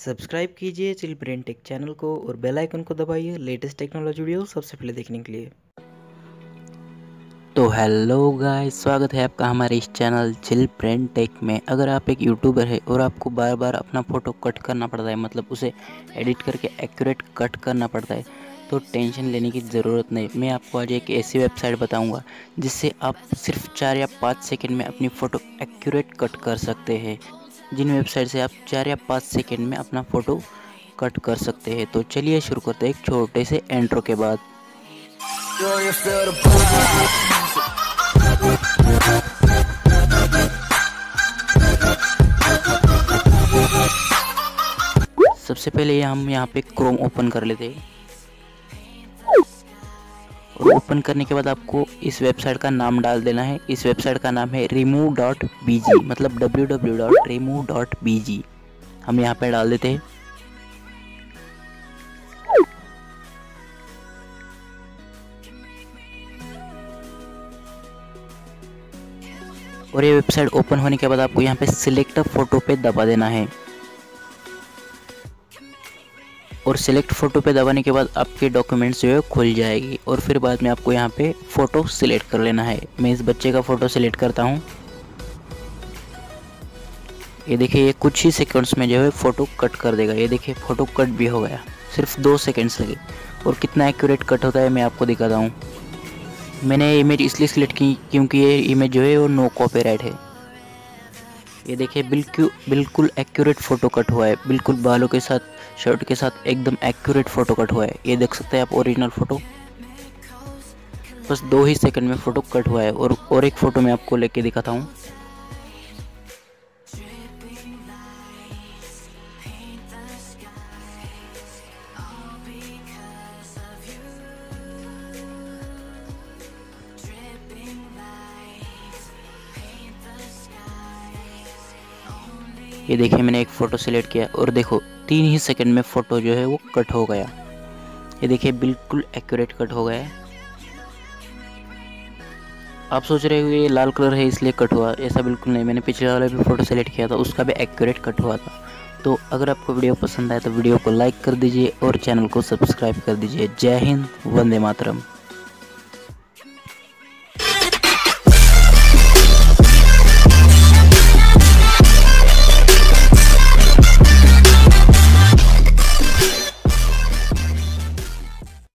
Subscribe कीजिए chill brain take channel को और बेल आइकन को दबाइए लेटेस्ट टेक्नोलॉजी वीडियो सबसे पहले देखने के लिए। तो हेलो गाइस, स्वागत है आपका हमारे इस चैनल चिल ब्रेन टेक में। अगर आप एक यूट्यूबर है और आपको बार बार अपना फ़ोटो कट करना पड़ता है मतलब उसे एडिट करके एक्यूरेट कट करना पड़ता है तो टेंशन लेने की ज़रूरत नहीं। मैं आपको आज एक ऐसी वेबसाइट बताऊँगा, जिससे आप सिर्फ़ चार या पाँच सेकंड में अपनी फ़ोटो एक्यूरेट कट कर सकते हैं। जिन वेबसाइट से आप चार या पाँच सेकेंड में अपना फ़ोटो कट कर सकते हैं। तो चलिए शुरू करते हैं एक छोटे से एंट्रो के बाद। सबसे पहले हम यहाँ पे क्रोम ओपन कर लेते हैं। और ओपन करने के बाद आपको इस वेबसाइट का नाम डाल देना है। इस वेबसाइट का नाम है रिमूव डॉट बी जी मतलब W W dot remove dot B G हम यहाँ पे डाल देते हैं। और ये वेबसाइट ओपन होने के बाद आपको यहाँ पे सिलेक्ट फ़ोटो पे दबा देना है। और सिलेक्ट फ़ोटो पे दबाने के बाद आपके डॉक्यूमेंट्स जो है खुल जाएगी। और फिर बाद में आपको यहाँ पे फ़ोटो सिलेक्ट कर लेना है। मैं इस बच्चे का फ़ोटो सिलेक्ट करता हूँ। ये देखिए, ये कुछ ही सेकंड्स में जो है फ़ोटो कट कर देगा। ये देखिए फ़ोटो कट भी हो गया। सिर्फ़ दो सेकंड्स लगे। और कितना एक्यूरेट कट होता है, मैं आपको दिखाता हूँ। मैंने इमेज इसलिए सिलेक्ट की क्योंकि ये इमेज जो है वो नो कॉपीराइट है। ये देखिए बिल्कुल बिल्कुल एक्यूरेट फ़ोटो कट हुआ है। बिल्कुल बालों के साथ शर्ट के साथ एकदम एक्यूरेट फ़ोटो कट हुआ है। ये देख सकते हैं आप ओरिजिनल फ़ोटो बस दो ही सेकंड में फ़ोटो कट हुआ है और और एक फ़ोटो मैं आपको लेके दिखाता हूँ। ये देखिए मैंने एक फ़ोटो सेलेक्ट किया और देखो, तीन ही सेकंड में फ़ोटो जो है वो कट हो गया। ये देखिए बिल्कुल एक्यूरेट कट हो गया आप सोच रहे हो ये लाल कलर है इसलिए कट हुआ, ऐसा बिल्कुल नहीं। मैंने पिछले वाला भी फ़ोटो सेलेक्ट किया था, उसका भी एक्यूरेट कट हुआ था। तो अगर आपको वीडियो पसंद आए तो वीडियो को लाइक कर दीजिए और चैनल को सब्सक्राइब कर दीजिए। जय हिंद, वंदे मातरम।